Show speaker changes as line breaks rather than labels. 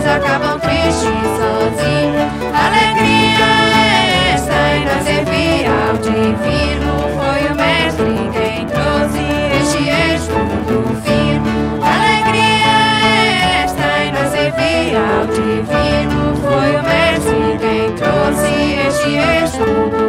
acabam tristes sozinhos. Alegria é esta e nós envia ao divino. Foi o mestre quem trouxe este estudo fino. Alegria é esta e nós envia ao divino. Foi o mestre quem trouxe este estudo